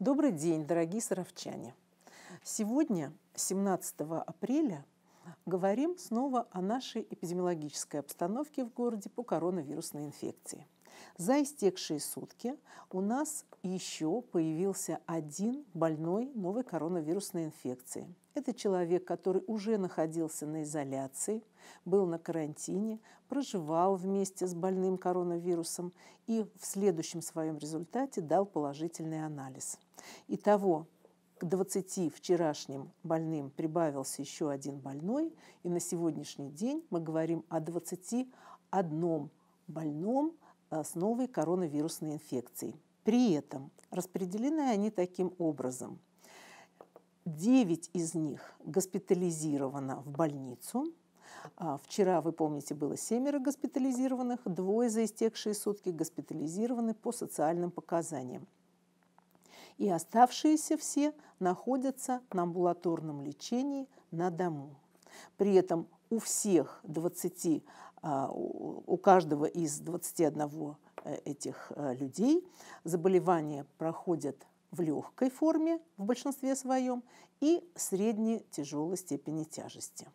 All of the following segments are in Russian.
Добрый день, дорогие саровчане! Сегодня, 17 апреля, говорим снова о нашей эпидемиологической обстановке в городе по коронавирусной инфекции. За истекшие сутки у нас еще появился один больной новой коронавирусной инфекцией. Это человек, который уже находился на изоляции, был на карантине, проживал вместе с больным коронавирусом и в следующем своем результате дал положительный анализ. Итого к 20 вчерашним больным прибавился еще один больной, и на сегодняшний день мы говорим о 21 больном с новой коронавирусной инфекцией. При этом распределены они таким образом. 9 из них госпитализировано в больницу. А вчера, вы помните, было семеро госпитализированных, двое за истекшие сутки госпитализированы по социальным показаниям и оставшиеся все находятся на амбулаторном лечении на дому. При этом у всех 20, а, у каждого из 21 э, этих э, людей заболевание проходит в легкой форме в большинстве своем и средней тяжелой степени тяжести.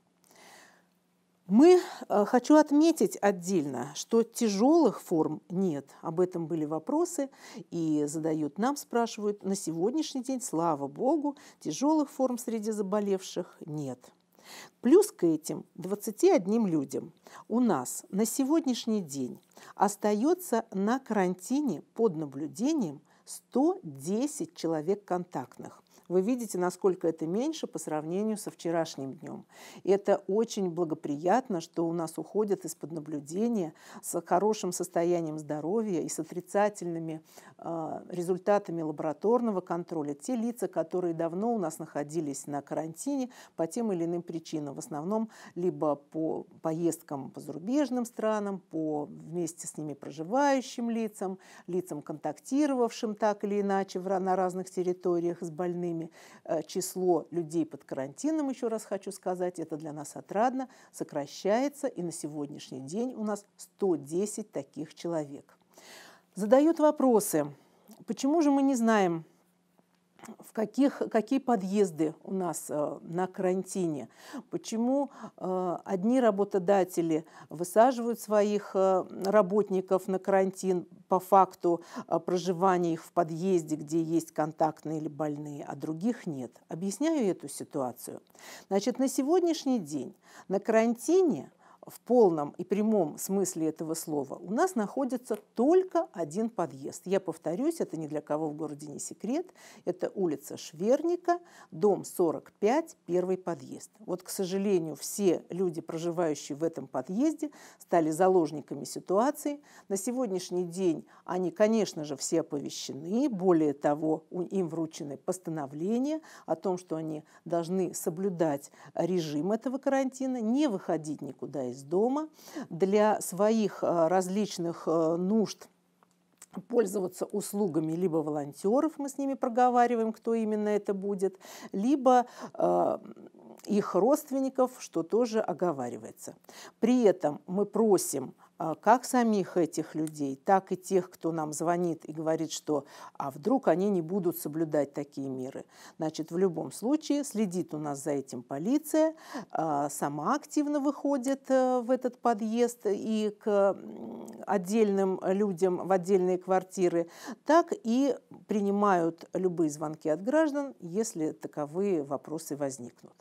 Мы, э, хочу отметить отдельно, что тяжелых форм нет. Об этом были вопросы и задают нам, спрашивают. На сегодняшний день, слава богу, тяжелых форм среди заболевших нет. Плюс к этим 21 людям. У нас на сегодняшний день остается на карантине под наблюдением 110 человек контактных вы видите, насколько это меньше по сравнению со вчерашним днем. И это очень благоприятно, что у нас уходят из-под наблюдения с хорошим состоянием здоровья и с отрицательными э, результатами лабораторного контроля те лица, которые давно у нас находились на карантине по тем или иным причинам. В основном либо по поездкам по зарубежным странам, по вместе с ними проживающим лицам, лицам, контактировавшим так или иначе на разных территориях с больными время э, число людей под карантином, еще раз хочу сказать, это для нас отрадно, сокращается, и на сегодняшний день у нас 110 таких человек. Задают вопросы, почему же мы не знаем, в каких, какие подъезды у нас э, на карантине, почему э, одни работодатели высаживают своих э, работников на карантин по факту э, проживания их в подъезде, где есть контактные или больные, а других нет. Объясняю эту ситуацию. Значит, на сегодняшний день на карантине в полном и прямом смысле этого слова у нас находится только один подъезд. Я повторюсь, это ни для кого в городе не секрет. Это улица Шверника, дом 45, первый подъезд. Вот, к сожалению, все люди, проживающие в этом подъезде, стали заложниками ситуации. На сегодняшний день они, конечно же, все оповещены. Более того, им вручены постановления о том, что они должны соблюдать режим этого карантина, не выходить никуда из дома. Для своих э, различных э, нужд пользоваться услугами либо волонтеров, мы с ними проговариваем, кто именно это будет, либо э, их родственников, что тоже оговаривается. При этом мы просим а, как самих этих людей, так и тех, кто нам звонит и говорит, что а вдруг они не будут соблюдать такие меры. Значит, в любом случае следит у нас за этим полиция, а, сама активно выходит э, в этот подъезд и к отдельным людям в отдельные квартиры, так и принимают любые звонки от граждан, если таковые вопросы возникнут.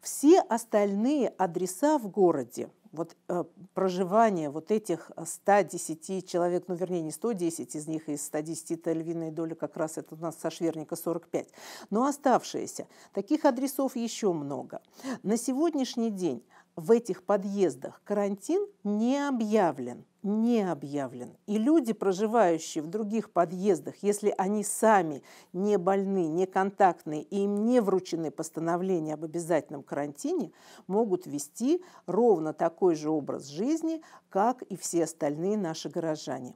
Все остальные адреса в городе – вот э, проживание вот этих 110 человек, ну вернее не 110 из них, из 110 это львиная доля как раз это у нас со Шверника 45, но оставшиеся, таких адресов еще много. На сегодняшний день в этих подъездах карантин не объявлен, не объявлен. И люди, проживающие в других подъездах, если они сами не больны, не контактные, и им не вручены постановления об обязательном карантине, могут вести ровно такой же образ жизни, как и все остальные наши горожане.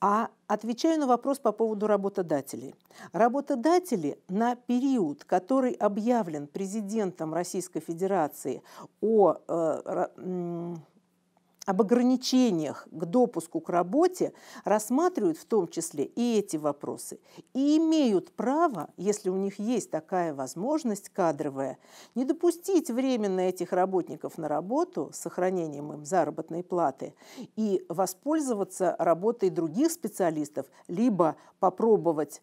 А отвечаю на вопрос по поводу работодателей. Работодатели на период, который объявлен президентом Российской Федерации о э, об ограничениях к допуску к работе рассматривают в том числе и эти вопросы. И имеют право, если у них есть такая возможность кадровая, не допустить временно этих работников на работу с сохранением им заработной платы и воспользоваться работой других специалистов, либо попробовать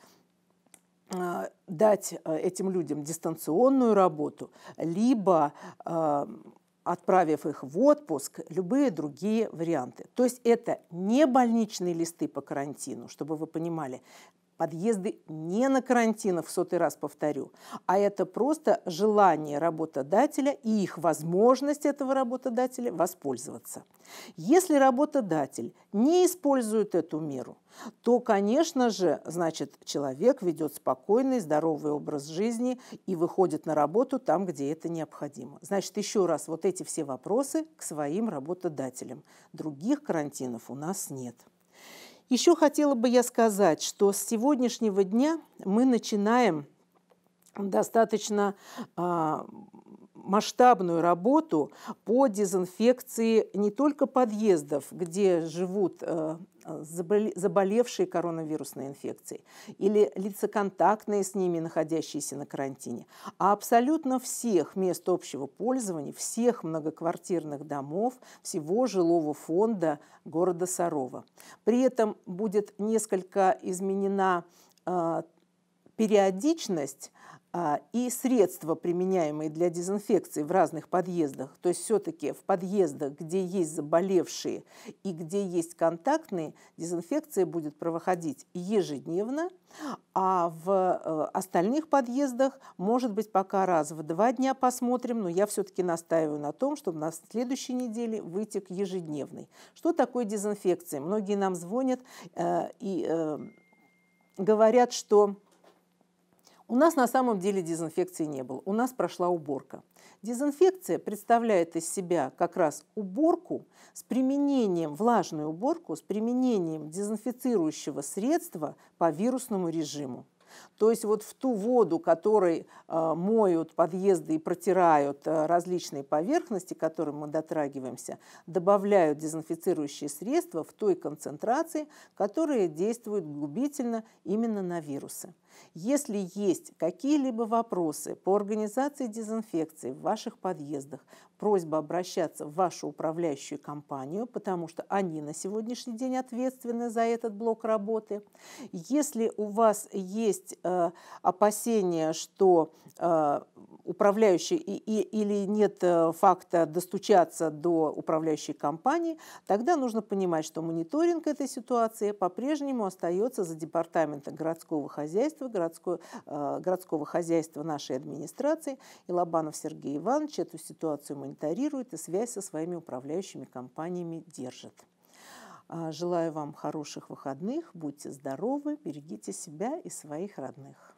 а, дать э, этим людям дистанционную работу, либо а, отправив их в отпуск, любые другие варианты. То есть это не больничные листы по карантину, чтобы вы понимали, подъезды не на карантин, в сотый раз повторю, а это просто желание работодателя и их возможность этого работодателя воспользоваться. Если работодатель не использует эту меру, то, конечно же, значит, человек ведет спокойный, здоровый образ жизни и выходит на работу там, где это необходимо. Значит, еще раз, вот эти все вопросы к своим работодателям. Других карантинов у нас нет. Еще хотела бы я сказать, что с сегодняшнего дня мы начинаем достаточно а, масштабную работу по дезинфекции не только подъездов, где живут э, заболевшие коронавирусной инфекцией или лицеконтактные с ними, находящиеся на карантине, а абсолютно всех мест общего пользования, всех многоквартирных домов, всего жилого фонда города Сарова. При этом будет несколько изменена э, периодичность и средства, применяемые для дезинфекции в разных подъездах, то есть все-таки в подъездах, где есть заболевшие и где есть контактные, дезинфекция будет проходить ежедневно, а в э, остальных подъездах, может быть, пока раз в два дня посмотрим, но я все-таки настаиваю на том, чтобы на следующей неделе вытек ежедневный. Что такое дезинфекция? Многие нам звонят э, и э, говорят, что у нас на самом деле дезинфекции не было, у нас прошла уборка. Дезинфекция представляет из себя как раз уборку с применением, влажную уборку с применением дезинфицирующего средства по вирусному режиму. То есть вот в ту воду, которой э, моют подъезды и протирают э, различные поверхности, к которым мы дотрагиваемся, добавляют дезинфицирующие средства в той концентрации, которая действует губительно именно на вирусы. Если есть какие-либо вопросы по организации дезинфекции в ваших подъездах, просьба обращаться в вашу управляющую компанию, потому что они на сегодняшний день ответственны за этот блок работы. Если у вас есть э, опасения, что э, управляющий и, и, или нет э, факта достучаться до управляющей компании, тогда нужно понимать, что мониторинг этой ситуации по-прежнему остается за департаментом городского хозяйства, городского, э, городского хозяйства нашей администрации. И Лобанов Сергей Иванович эту ситуацию мониторирует и связь со своими управляющими компаниями держит. А, желаю вам хороших выходных, будьте здоровы, берегите себя и своих родных.